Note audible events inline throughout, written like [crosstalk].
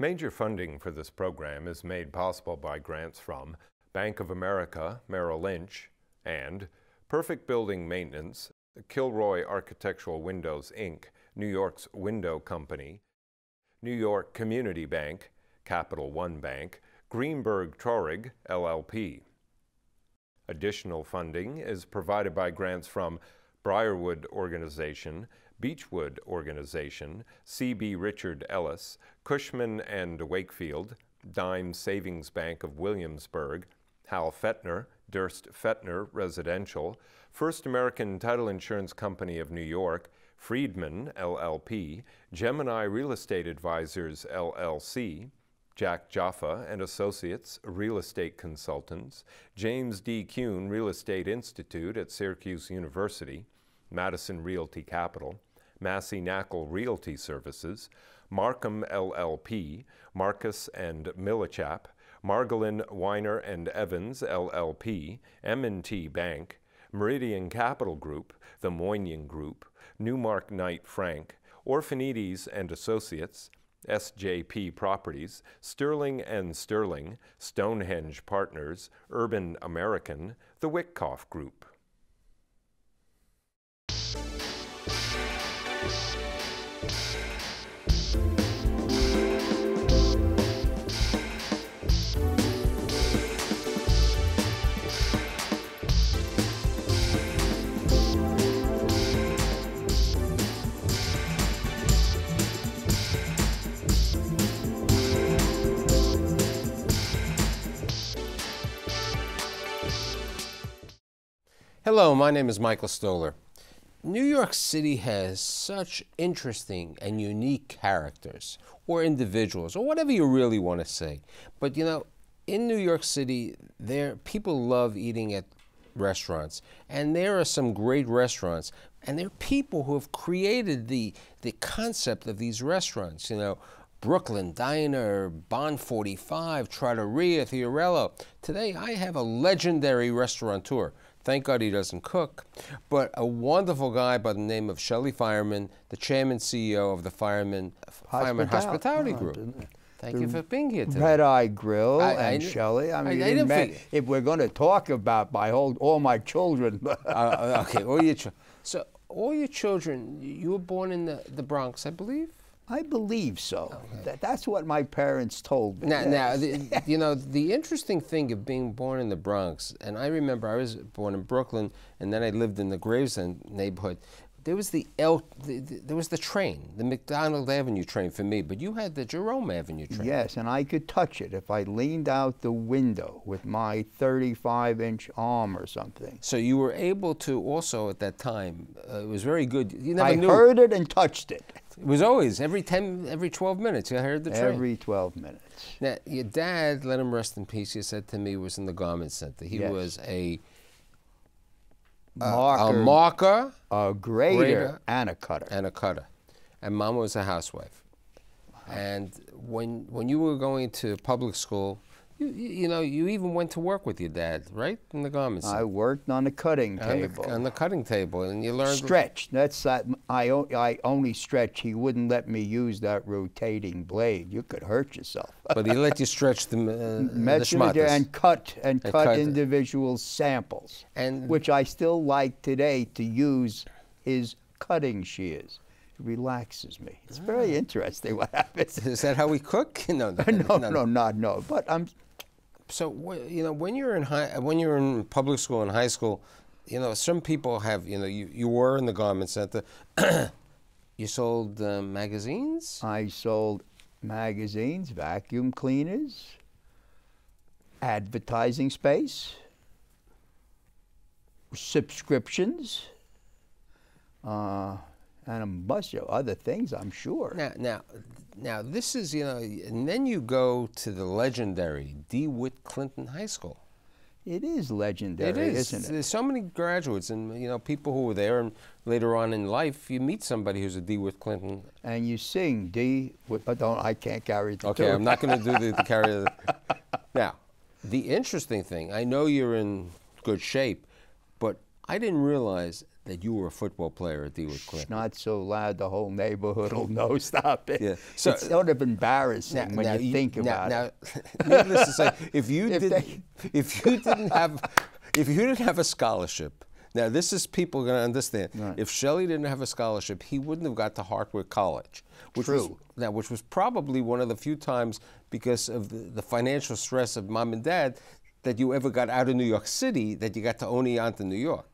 Major funding for this program is made possible by grants from Bank of America, Merrill Lynch, and Perfect Building Maintenance, Kilroy Architectural Windows, Inc., New York's window company, New York Community Bank, Capital One Bank, Greenberg Traurig, LLP. Additional funding is provided by grants from Briarwood Organization, Beechwood Organization, C.B. Richard Ellis, Cushman and Wakefield, Dime Savings Bank of Williamsburg, Hal Fetner, Durst Fetner Residential, First American Title Insurance Company of New York, Friedman, LLP, Gemini Real Estate Advisors, LLC, Jack Jaffa and Associates, Real Estate Consultants, James D. Kuhn Real Estate Institute at Syracuse University, Madison Realty Capital, Massey Knakal Realty Services, Markham LLP, Marcus and Millichap, Margolin Weiner and Evans LLP, M&T Bank, Meridian Capital Group, the Moynihan Group, Newmark Knight Frank, Orphanides and Associates, SJP Properties, Sterling and Sterling, Stonehenge Partners, Urban American, the Witkoff Group. Hello, my name is Michael Stoler. New York City has such interesting and unique characters, or individuals, or whatever you really want to say. But you know, in New York City, there people love eating at restaurants, and there are some great restaurants, and there are people who have created the the concept of these restaurants. You know, Brooklyn Diner, Bond 45, Trattoria, Fiorello. Today, I have a legendary restaurateur. Thank God he doesn't cook. But a wonderful guy by the name of Shelley Fireman, the chairman CEO of the Fireman Fireman Hospitality Oh, Group. Thank you for being here today. Red Eye Grill I- I and didn't- Shelley. I I- mean, I met- figure- if we're going to talk about my whole all my children, [laughs] Uh, okay, all your children. so all your children. You were born in the, the Bronx, I believe. I believe so. That, that's what my parents told me. Now, now, the, [laughs] you know, the interesting thing of being born in the Bronx, and I remember I was born in Brooklyn, and then I lived in the Gravesend neighborhood. There was the, El, the, the there was the train, the McDonald Avenue train for me, but you had the Jerome Avenue train. Yes, and I could touch it if I leaned out the window with my 35-inch arm or something. So you were able to also at that time. Uh, it was very good. You never I knew. heard it and touched it It was always every ten, every twelve minutes. You heard the train. every 12 minutes. Now, your dad, let him rest in peace. You said to me, was in the garment center. He Yes. was a Marker, a marker a grader, grader, and a cutter. and a cutter, and mom was a housewife. And when when you were going to public school, you, you know you even went to work with your dad, right, in the garment I worked on the cutting on table. the, on the cutting table, and you learned Stretch. That's that. I only stretch. He wouldn't let me use that rotating blade. You could hurt yourself. [laughs] But he let you stretch the, uh, the Measure it and cut and, And cut, cut. individual samples, And- which I still like today to use his cutting shears. It relaxes me. It's Ah. very interesting what [laughs] happens. Is that how we cook? [laughs] no, no, no, not no. But I'm So you know, when you're in high, when you're in public school and high school, you know, some people have, you know, you, you were in the garment center. [clears throat] you sold uh, magazines. I sold magazines, vacuum cleaners, advertising space, subscriptions, uh, and a bunch of other things, I'm sure. Now, now, now, this is you know, and then you go to the legendary DeWitt Clinton High School. It is legendary, it is. isn't it? There's so many graduates and you know people who were there, and later on in life, you meet somebody who's a DeWitt Clinton. And you sing D. With, but don't I can't carry the Okay, tune. I'm not going to do the, the carry. The, [laughs] now, the interesting thing, I know you're in good shape, but I didn't realize that you were a football player at Dewitt It's not so loud the whole neighborhood will know. [laughs] Stop it. Yeah. So- it's sort of embarrassing when you, think now, about now, it. [laughs] needless to say, if you [laughs] If did, they- if you didn't have, if you didn't have a scholarship, now this is people going to understand. Right. If Shelley didn't have a scholarship, he wouldn't have got to Hartwick College, which was True. now, which was probably one of the few times because of the, the financial stress of mom and dad that you ever got out of New York City that you got to Oneonta, New York.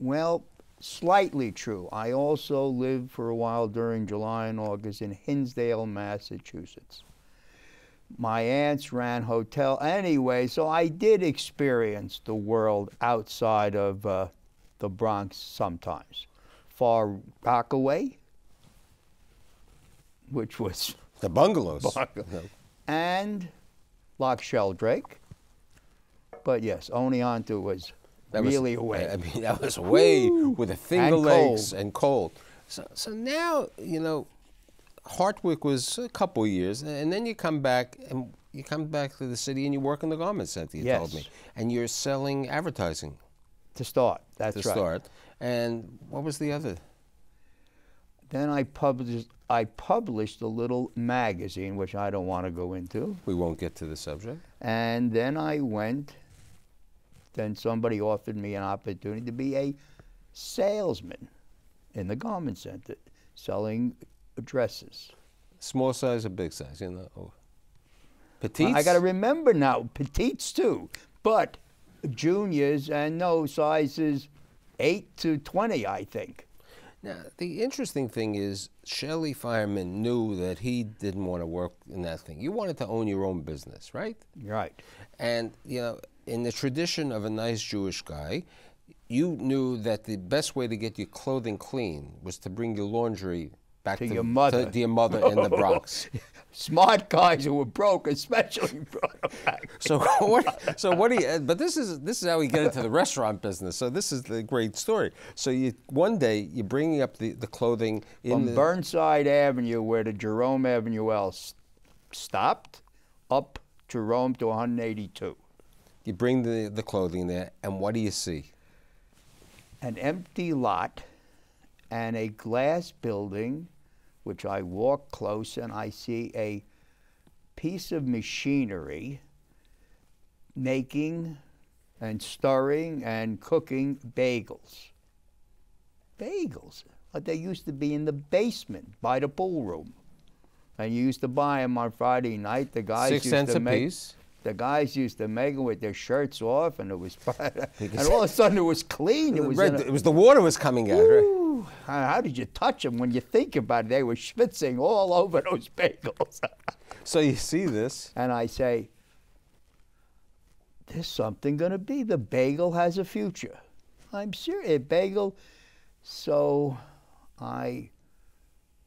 Well, slightly true. I also lived for a while during July and August in Hinsdale, Massachusetts. My aunts ran hotel anyway, so I did experience the world outside of uh, the Bronx sometimes. Far Rockaway, which was, The bungalows. Bungalow. And Loch Sheldrake. But yes, Oneonta was That was- really away. I mean, [laughs] that was away with a finger And lakes cold. and cold. So, so now, you know, Hartwick was a couple years, and then you come back and you come back to the city and you work in the garment center. You told me, and you're selling advertising to start. That's to right. To start. And what was the other? Then I published I published a little magazine, which I don't want to go into. We won't get to the subject. And then I went. Then somebody offered me an opportunity to be a salesman in the garment center, selling dresses. Small size or big size? You know, oh. petite. I got to remember now, petites too, but juniors and no sizes eight to twenty, I think. Now, the interesting thing is, Shelley Fireman knew that he didn't want to work in that thing. You wanted to own your own business, right? Right. And, you know, in the tradition of a nice Jewish guy, you knew that the best way to get your clothing clean was to bring your laundry back To to, your mother. To, to your mother in the Bronx. [laughs] Smart guys who were broke, especially brought them back. So [laughs] what? So what do you? Uh, but this is this is how we get into the restaurant business. So this is the great story. So you one day you're bringing up the, the clothing in From the, Burnside Avenue, where the Jerome Avenue L stopped, up Jerome to 182. You bring the, the clothing there, and what do you see? An empty lot and a glass building, which I walk close and I see a piece of machinery making and stirring and cooking bagels. Bagels. But they used to be in the basement by the pool room. And you used to buy them on Friday night. The guys Six used cents to a make, piece. The guys used to make them with their shirts off, and it was, [laughs] and all of a sudden it was clean. It was, Right, a- it was the water was coming out. Ooh, how how did you touch them? When you think about it, they were schwitzing all over [laughs] those bagels. So you see this. and I say, there's something going to be. The bagel has a future. I'm serious. Bagel. So I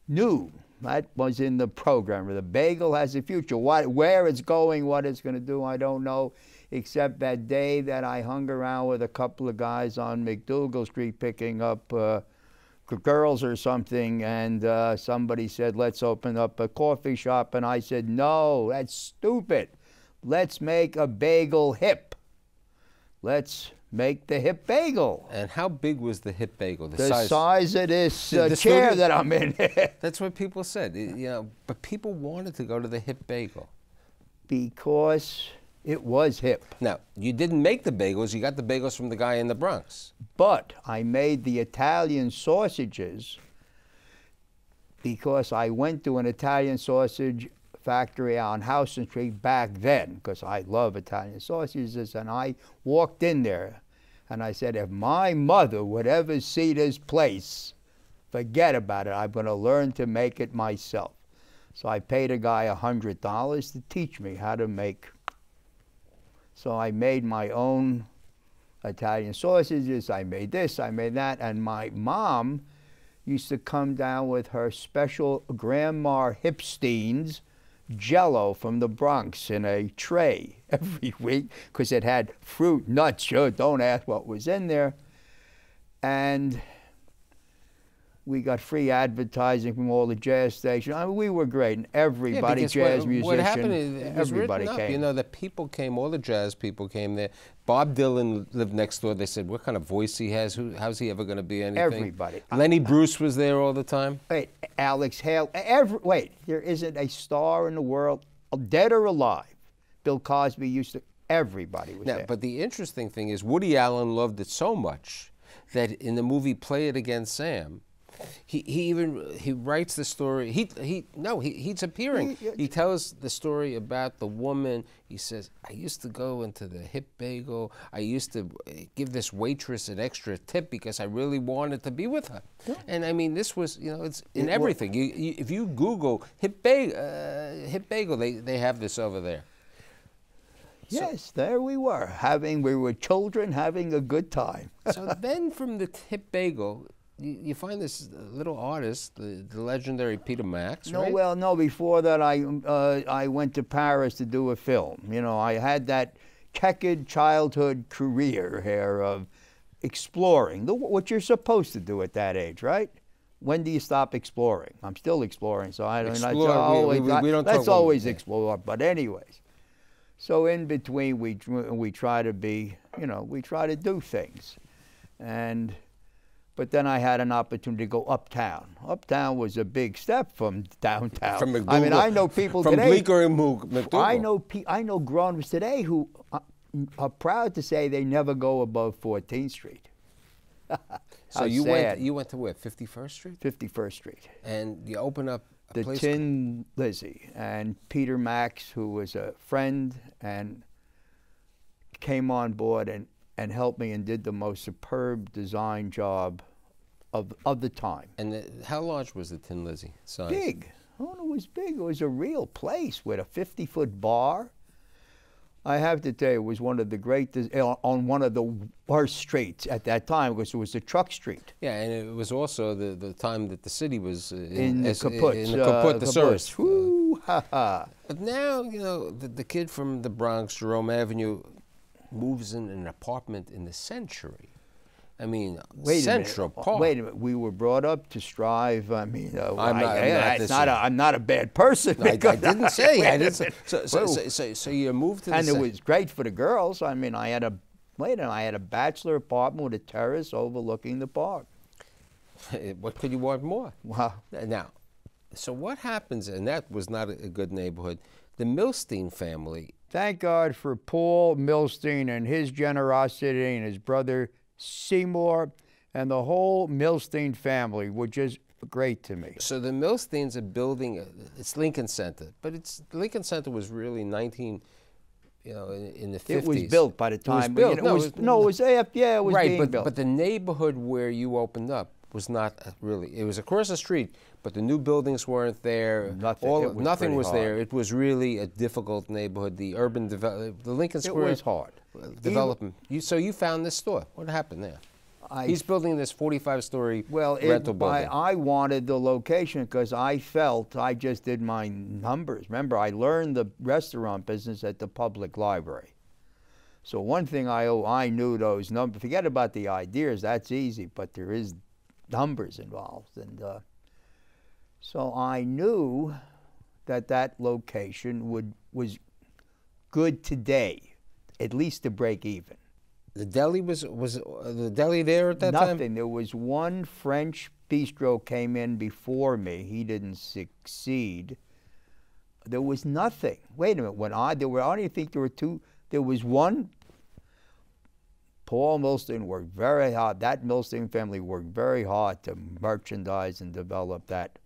knew that was in the program. The bagel has a future. What, where it's going, what it's going to do, I don't know. Except that day that I hung around with a couple of guys on MacDougal Street picking up uh, girls or something, and uh, somebody said, "Let's open up a coffee shop," and I said, "No, that's stupid. Let's make a bagel hip. Let's make the hip bagel." And how big was the hip bagel? The, The size. size, of this The- uh, the chair studio- that I'm in. [laughs] That's what people said. It- you know, but people wanted to go to the hip bagel. because it was hip. Now, you didn't make the bagels. You got the bagels from the guy in the Bronx. But I made the Italian sausages because I went to an Italian sausage factory on Houston Street back then because I love Italian sausages. And I walked in there and I said, if my mother would ever see this place, forget about it. I'm going to learn to make it myself. So I paid a guy $100 to teach me how to make. So I made my own Italian sausages. I made this, I made that. And my mom used to come down with her special Grandma Hipstein's jello from the Bronx in a tray [laughs] every week because it had fruit, nuts, sure, don't ask what was in there. And We got free advertising from all the jazz stations. I mean, we were great, and everybody, because jazz what, musician, what happened is everybody up. came. You know, the people came, all the jazz people came there. Bob Dylan lived next door. They said, "What kind of voice he has? Who, how's he ever going to be anything?" Everybody. Lenny Bruce was there all the time. Wait, Alex Hale. Every, wait, there isn't a star in the world, dead or alive. Bill Cosby used to. Everybody was Now, there. but the interesting thing is, Woody Allen loved it so much that in the movie Play It Again, Sam, he, he even he writes the story. He he no he, he's appearing. He- He tells the story about the woman. He says, "I used to go into the Hip Bagel. I used to uh, give this waitress an extra tip because I really wanted to be with her." And I mean, this was you know it's in It everything. You, you, if you Google Hip Bagel, uh, Hip Bagel, they they have this over there. yes, there we were, having we were children having a good time. so then from the Hip Bagel, you, you find this little artist, the, the legendary Peter Max, No, right? well, no. Before that, I uh, I went to Paris to do a film. You know, I had that checkered childhood career here of exploring, the, what you're supposed to do at that age, right? When do you stop exploring? I'm still exploring, so I don't. That's Explore, we- always, we- we don't let's talk- always explore. But anyways, so in between, we we try to be, you know, we try to do things, and. But then I had an opportunity to go uptown. Uptown was a big step from downtown. From I mean, I know people from today. Bleecker and MacDougal. I know pe- I know grown-ups today who are proud to say they never go above 14th Street. [laughs] So you sad. went you went to where? 51st Street, 51st Street. and you open up a The place. Tin Lizzie and Peter Max, who was a friend and came on board and, and helped me and did the most superb design job of of the time. and the, how large was the Tin Lizzie size? Big. Oh, it was big. It was a real place with a 50 foot bar. I have to tell you, it was one of the great, uh, on one of the worst streets at that time because it was the truck street. Yeah, and it was also the, the time that the city was uh, In the kaput. in the uh, the kibbutz. Surus. Woo, ha, ha. But now, you know, the, the kid from the Bronx, Jerome Avenue, moves in an apartment in the Century. I mean, Wait Central. Park. Wait a minute. We were brought up to strive. I mean, uh, I'm not- I'm not it's not a. I'm not a bad person. I, I [laughs] didn't say. I didn't say. So, so, so, so, so you moved to the and it was great for the girls. I mean, I had a wait, a minute, I had a bachelor apartment with a terrace overlooking the park. [laughs] what could you want more? Wow. Now, so what happens, and that was not a good neighborhood. The Milstein family, Thank God for Paul Milstein and his generosity and his brother Seymour and the whole Milstein family which is great to me. so the Milsteins are building, a, it's Lincoln Center, but it's Lincoln Center was really 19, you know, in, in the 50s. It was built by the It was time. built. you know, No, it was, it- no, it was yeah, yeah, it was right, being but, built. but the neighborhood where you opened up was not really. It was across the street, but the new buildings weren't there. Nothing- All, was nothing was there. It was really a difficult neighborhood. The urban development, the Lincoln It Square was hard. development. You, so you found this store. What happened there? I- He's building this 45-story Well, it, rental I, building. I wanted the location because I felt I just did my numbers. Remember, I learned the restaurant business at the public library. So one thing I owe- I knew those numbers. Forget about the ideas; that's easy, but there is numbers involved, and uh, so I knew that that location would was good today, at least to break even. the deli was was the deli there at that Nothing. time. There was one French bistro came in before me. He didn't succeed. There was nothing. Wait a minute. When I there were, I don't think there were two. There was one. Paul Milstein worked very hard. That Milstein family worked very hard to merchandise and develop that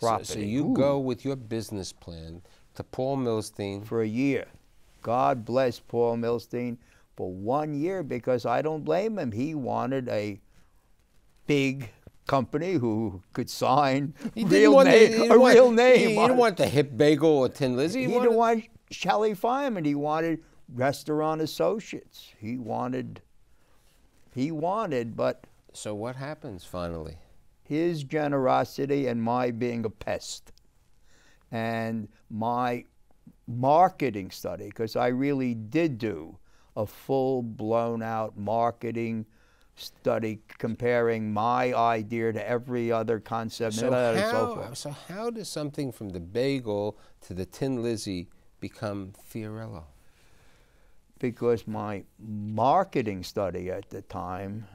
property. so you Ooh, go with your business plan to Paul Milstein. for a year. God bless Paul Milstein for one year because I don't blame him. He wanted a big company who could sign He didn't real want the- he name, a want- real He, name. he on didn't want the hip bagel or Tin Lizzie. He He didn't want Shelley Fireman. He wanted Restaurant Associates. He wanted. He wanted, but So what happens finally? his generosity and my being a pest and my marketing study because i really did do a full blown out marketing study comparing my idea to every other concept So and so forth. so how does something from the bagel to the Tin Lizzie become Fiorello? Because my marketing study at the time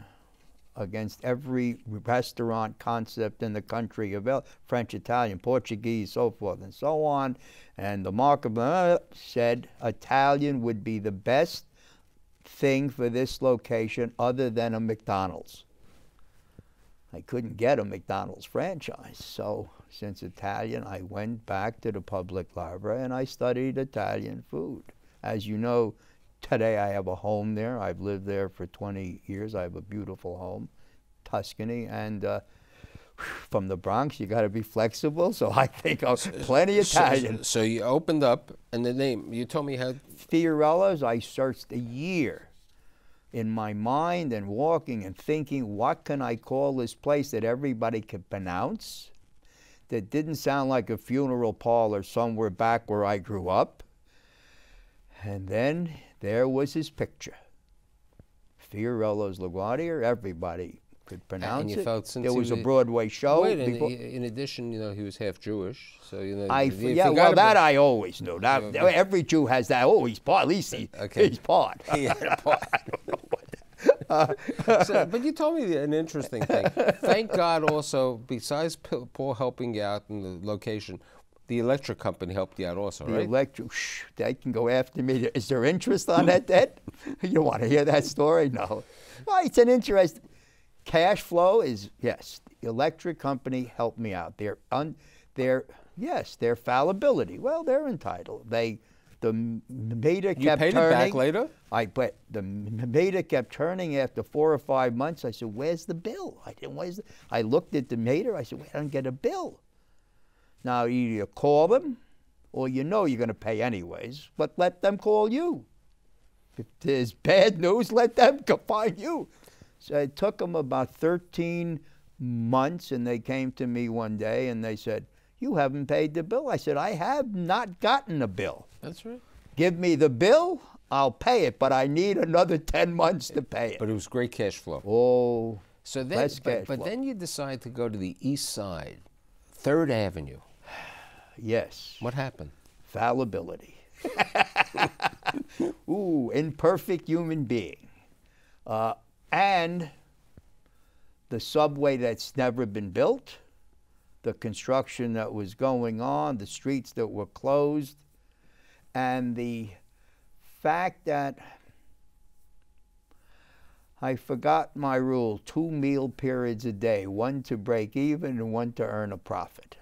against every restaurant concept in the country avail French, Italian, Portuguese, so forth and so on, and the market said Italian would be the best thing for this location other than a McDonald's. I couldn't get a McDonald's franchise, so since Italian, I went back to the public library and I studied Italian food. As you know, Today I have a home there. I've lived there for 20 years. I have a beautiful home, Tuscany, and uh, from the Bronx, you got to be flexible. So I think I'm plenty So- Italian. So, you opened up, and the name, you told me how, Fiorello's, I searched a year in my mind and walking and thinking, what can I call this place that everybody could pronounce? That didn't sound like a funeral parlor somewhere back where I grew up. And then there was his picture. Fiorello's LaGuardia, everybody could pronounce you it. felt there he was a Broadway show. Wait, in, addition, you know, he was half Jewish, so, you know. I you yeah, well, that I always knew. That. Every Jew has that. Oh, he's part. At least he, [laughs] Okay. he's part. He had a part. So, but you told me an interesting thing. [laughs] Thank God also, besides Paul helping you out in the location, the electric company helped you out also, The right? electric, shh, they can go after me. Is there interest on that debt? [laughs] you want to hear that story? No. Well, it's an interest. Cash flow is, yes, the electric company helped me out. Their, un, their, yes, their fallibility. Well, they're entitled. They, the meter you kept paid turning. it back later? I but the meter kept turning after four or five months. I said, "Where's the bill?" I didn't. Where's the? I looked at the meter. I said, "Wait, I don't get a bill." Now either you call them, or you know you're going to pay anyways. But let them call you. If there's bad news, let them find you. So it took them about 13 months, and they came to me one day and they said, "You haven't paid the bill." I said, "I have not gotten a bill." That's right. Give me the bill, I'll pay it, but I need another 10 months to pay it. But it was great cash flow. oh, So then, but, but then you decide to go to the east side, Third Avenue. Yes, What happened? fallibility. [laughs] Ooh, imperfect human being. Uh, and the subway that's never been built, the construction that was going on, the streets that were closed, and the fact that I forgot my rule two meal periods a day, one to break even and one to earn a profit.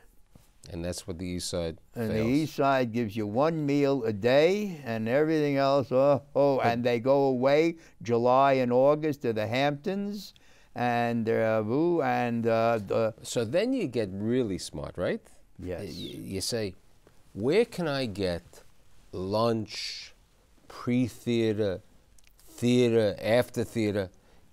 And that's what the east side And fails. the east side gives you one meal a day, and everything else, oh, oh and they go away July and August to the Hamptons, and uh, ooh, and uh, the So then you get really smart, right? Yes. You say, where can I get lunch, pre-theater, theater, after theater?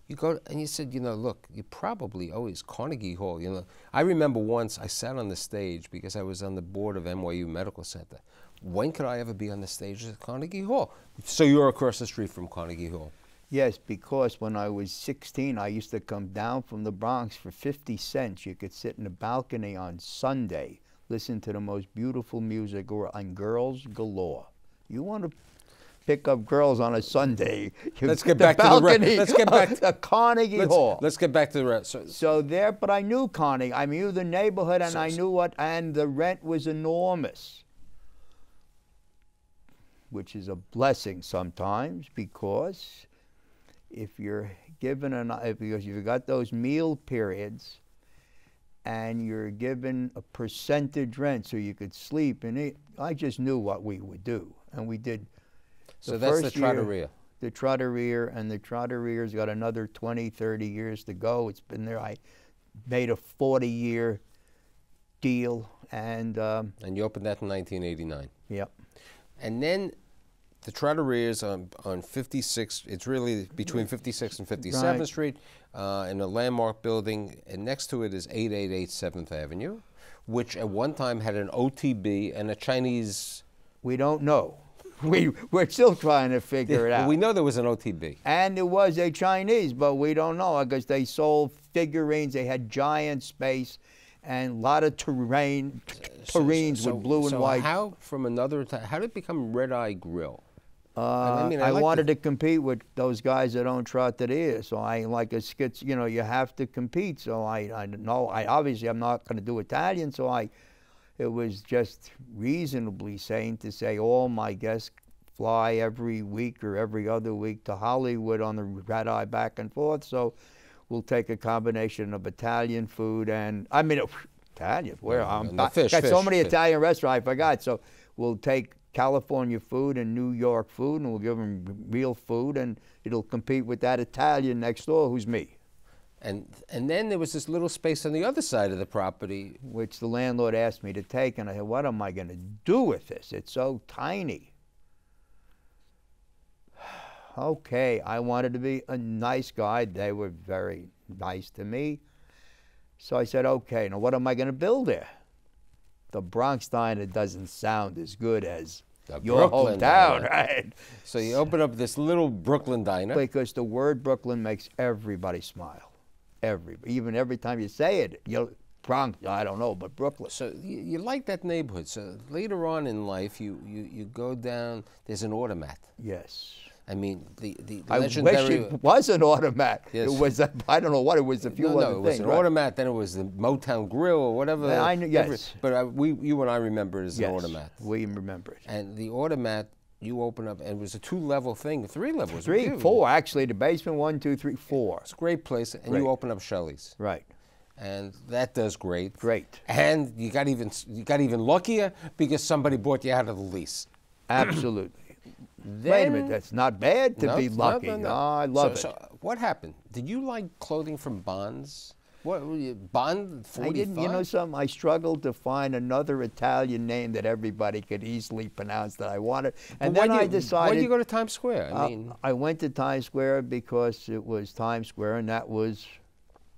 You go and you said, you know, look, you probably always Carnegie Hall. You know, I remember once I sat on the stage because I was on the board of NYU Medical Center. When could I ever be on the stage at Carnegie Hall? So you're across the street from Carnegie Hall. yes, because when I was 16, I used to come down from the Bronx for 50 cents. You could sit in the balcony on Sunday, listen to the most beautiful music, or on Girls Galore. You want to pick up girls on a Sunday? Let's get back to the let's get back the Carnegie Let's, Hall. let's get back to the rent. So, So there, but I knew Carnegie. I knew the neighborhood, and So- I knew what, and the rent was enormous, which is a blessing sometimes because if you're given an, if because you've got those meal periods, and you're given a percentage rent so you could sleep and eat. I just knew what we would do, and we did. So that's the first year- Trattoria. the Trattoria, and the Trattoria's got another 20, 30 years to go. It's been there. I made a 40 year deal, and um, And you opened that in 1989. yep. And then the Trattoria is on, on 56, it's really between 56 and 57th Right. Street uh, in a landmark building. And next to it is 888 7th Avenue, which at one time had an OTB and a Chinese. We don't know. [laughs] we we're still trying to figure it out. we know there was an OTB. and it was a Chinese, but we don't know because they sold figurines. They had giant space and a lot of terrain, So- terrains so- with blue and so white. How from another? How did it become Red Eye Grill? Uh, I, mean, I like wanted to compete with those guys that own Trattoria, so I like a skits. You know, you have to compete. So I, I know, I obviously I'm not going to do Italian. So I, it was just reasonably sane to say all my guests fly every week or every other week to Hollywood on the red eye back and forth. So we'll take a combination of Italian food and I mean oh, Italian. Where I'm the I fish, got so many fish. Italian restaurants. I forgot. So we'll take California food and New York food, and we'll give them real food, and it'll compete with that Italian next door, who's me, And and then there was this little space on the other side of the property. which the landlord asked me to take, and I said, "What am I going to do with this? It's so tiny." [sighs] okay, I wanted to be a nice guy. They were very nice to me. So I said, okay, now what am I going to build there? The Bronx Diner doesn't sound as good as The your Brooklyn hometown, Diner. [laughs] right? So you open up this little Brooklyn diner. Because the word Brooklyn makes everybody smile. Every, even every time you say it, you Bronx, I don't know, but Brooklyn. So you, you like that neighborhood. So later on in life, you, you, you go down. There's an automat. Yes. I mean, the the I legendary. wish it was an automat. Yes. It was, a, I don't know what it was, a few no, other no, it was an right. automat. Then it was the Motown Grill or whatever. I every- yes. but uh, we, you and I remember it as yes. an automat. We remember it. And the automat, you open up, and it was a two-level thing, three levels. Three, beautiful. four, actually, the basement, one, two, three, four. It's a great place, and you open up Shelley's, Right. and that does great. Great. And you got even you got even luckier because somebody bought you out of the lease. Absolutely. [clears throat] Wait a minute, that's not bad to No, be lucky. no, no. No, I love so, it. So what happened? Did you like clothing from Bonds? What you, Bond I 45? didn't, you know something? I struggled to find another Italian name that everybody could easily pronounce that I wanted. And then I you, decided. Why did you go to Times Square? I Uh, mean, I went to Times Square because it was Times Square, and that was,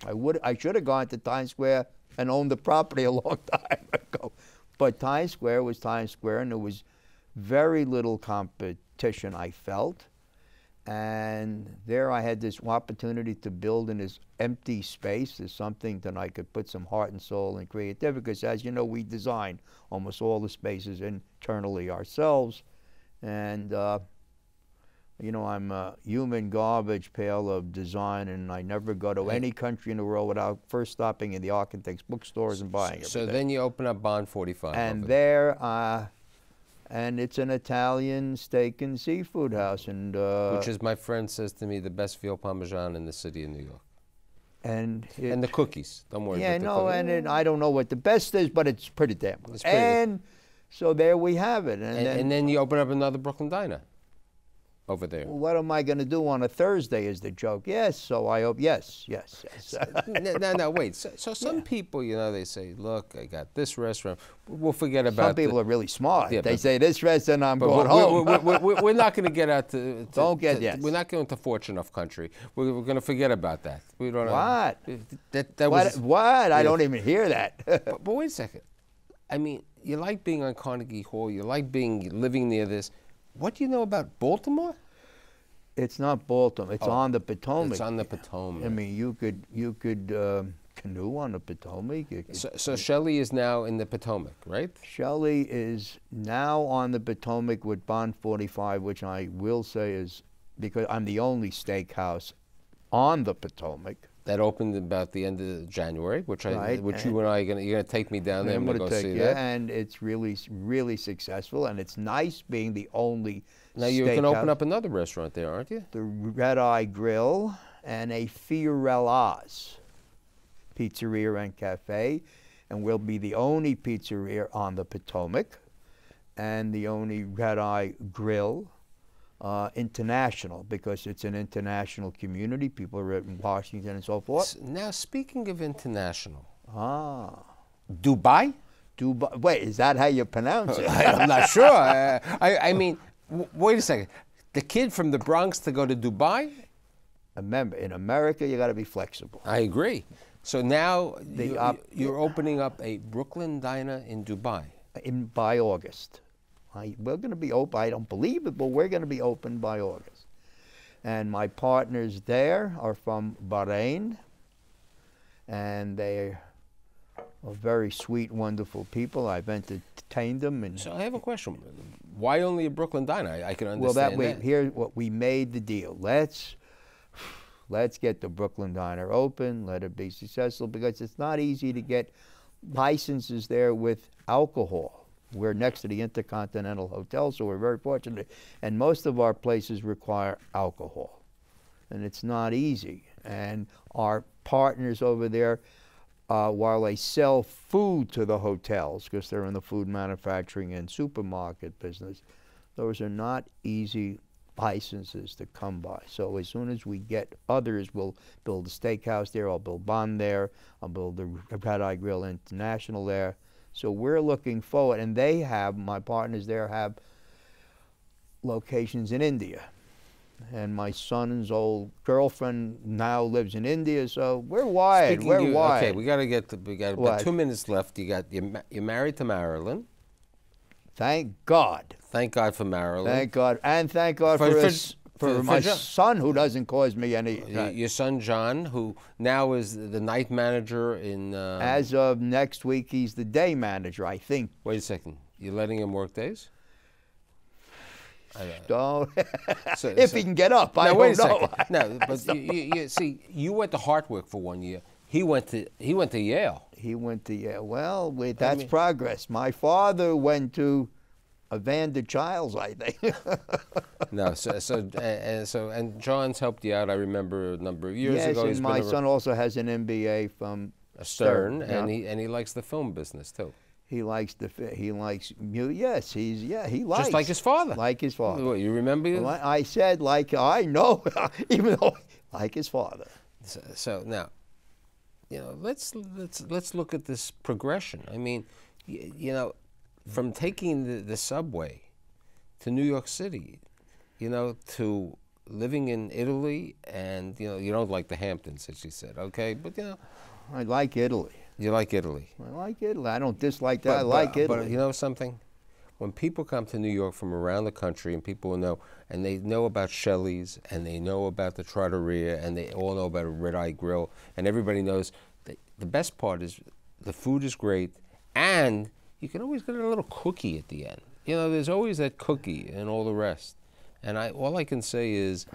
I would, I should have gone to Times Square and owned the property a long [laughs] time ago, but Times Square was Times Square, and there was very little competition. I felt, and there I had this opportunity to build in this empty space as something that I could put some heart and soul and creativity. Because as you know, we design almost all the spaces internally ourselves, and. Uh, you know, I'm a human garbage pail of design, and I never go to any country in the world without first stopping in the architects' bookstores and buying it. so everything. then you open up Bond 45. and there, uh, and it's an Italian steak and seafood house, and uh, which is my friend says to me the best veal parmesan in the city of New York. and it, and the cookies. Don't worry. yeah, about the no, and it, I don't know what the best is, but it's pretty damn good. It's pretty. And so there we have it, and, and, then. and then you open up another Brooklyn diner over there. well, what am I going to do on a Thursday? Is the joke? Yes. So I hope. Yes. Yes. Yes. no, no, no, wait. So, so [laughs] some people, you know, they say, "Look, I got this restaurant. We'll forget about." Some people the, are really smart. Yeah, they but- say this restaurant, I'm going we're, home. we're, we're, we're, not going to get out to, [laughs] to- Don't get- to- yes. We're not going to fortune of country. We're, we're going to forget about that. We don't. What? That that what? was. what? I don't even hear that. [laughs] But, but wait a second. I mean, you like being on Carnegie Hall. You like being living near this. What do you know about Baltimore? it's not Baltimore. It's Oh, on the Potomac. It's on the Potomac. I mean, you could you could um, canoe on the Potomac. Could- so, so Shelley is now in the Potomac, right? Shelley is now on the Potomac with Bond 45, which I will say is because I'm the only steakhouse on the Potomac. That opened about the end of January, which I, Right, which and- you and I are gonna, you're gonna take me down there. I'm I'm gonna gonna go take see you, that. and it's really really successful, and it's nice being the only. Now you're gonna open up another restaurant there, aren't you? the Red Eye Grill and a Fiorello's Pizzeria and Cafe, and we'll be the only pizzeria on the Potomac, and the only Red Eye Grill uh, international because it's an international community. People are in Washington and so forth. S- Now speaking of international, Ah, Dubai. Dubai. Wait, is that how you pronounce it? [laughs] I'm not sure. Uh, I, I mean, w- wait a second. The kid from the Bronx to go to Dubai? Remember, in America, you got to be flexible. I agree. So now you, you're opening up a Brooklyn diner in Dubai. In by August, I, we're going to be open. I don't believe it, but we're going to be open by August. And my partners there are from Bahrain, and they are very sweet, wonderful people. I've entertained them, and So I have a question. Why only a Brooklyn diner? I, I can understand well, that way, that. here's what we made the deal. Let's let's get the Brooklyn Diner open. Let it be successful because it's not easy to get licenses there with alcohol. We're next to the Intercontinental Hotel, so we're very fortunate. And most of our places require alcohol, and it's not easy. And our partners over there, uh, while they sell food to the hotels because they're in the food manufacturing and supermarket business, those are not easy licenses to come by. So as soon as we get others, we'll build a steakhouse there. I'll build Bond there. I'll build the Red Eye Grill International there. So we're looking forward, and they have my partners there have locations in India. And my son's old girlfriend now lives in India, so we're wide. Speaking we're you- wide. Okay, we got to get. To, we got about two minutes left. You got. You're, you're married to Marilyn. Thank God. Thank God for Marilyn. Thank God. And thank God For- for, for- his- for, for- my Jo- son who doesn't cause me any. Y- Your son John, who now is the night manager in. Uh, As of next week, he's the day manager, I think. wait a second. You're letting him work days? Don't. [laughs] So- if so- he can get up, I don't wait a know. [laughs] No, but you, you, you see, you went to Hartwick for one year. He went to he went to Yale. He went to Yale. Well, wait, that's mean- progress. My father went to Evander Childs, I think. [laughs] No, so so and, and so and John's helped you out. I remember a number of years yes, ago. he's and my son also has an MBA from a Stern, yeah. and he and he likes the film business too. He likes the he likes yes he's yeah he likes Just like his father. like his father. What, you remember? Well, I I said like I know [laughs] even though like his father. So, so now, you know, let's let's let's look at this progression. I mean, y- you know, from taking the, the subway to New York City, you know, to living in Italy, and you know, you don't like the Hamptons, as you said, okay, but you know, I like Italy. you like Italy. I like Italy. I don't dislike that. I like but, Italy. But you know something? When people come to New York from around the country and people know, and they know about Shelley's, and they know about the Trattoria, and they all know about a Red Eye Grill, and everybody knows that the best part is the food is great, and you can always get a little cookie at the end. You know, there's always that cookie and all the rest. And I, all I can say is,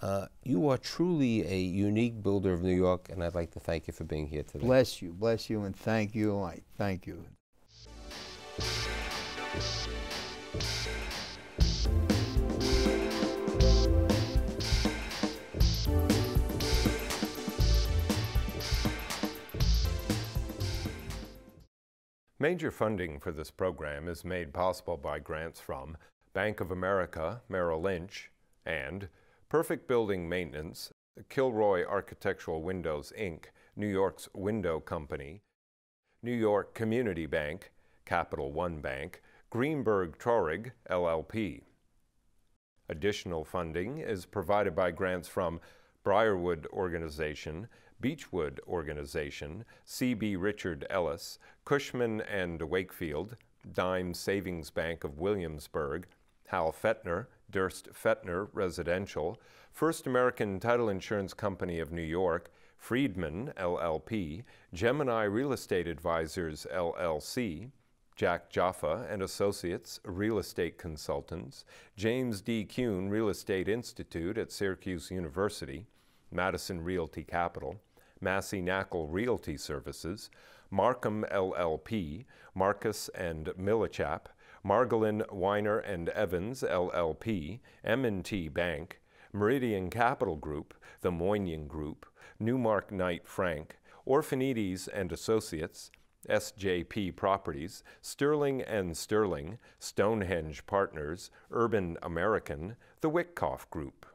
uh, you are truly a unique builder of New York, and I'd like to thank you for being here today. bless you, bless you, and thank you. I thank you. Major funding for this program is made possible by grants from Bank of America, Merrill Lynch, and Perfect Building Maintenance, Kilroy Architectural Windows, Inc., New York's window company, New York Community Bank, Capital One Bank, Greenberg Traurig, LLP. Additional funding is provided by grants from Briarwood Organization, Beechwood Organization, C.B. Richard Ellis, Cushman and Wakefield, Dime Savings Bank of Williamsburg, Hal Fetner, Durst Fetner Residential, First American Title Insurance Company of New York, Friedman, LLP, Gemini Real Estate Advisors, LLC, Jack Jaffa and Associates, Real Estate Consultants, James D. Kuhn Real Estate Institute at Syracuse University, Madison Realty Capital, Massey Knakal Realty Services, Markham LLP, Marcus and Millichap, Margolin Weiner and Evans LLP, M&T Bank, Meridian Capital Group, The Moynihan Group, Newmark Knight Frank, Orphanides and Associates, SJP Properties, Sterling and Sterling, Stonehenge Partners, Urban American, The Witkoff Group.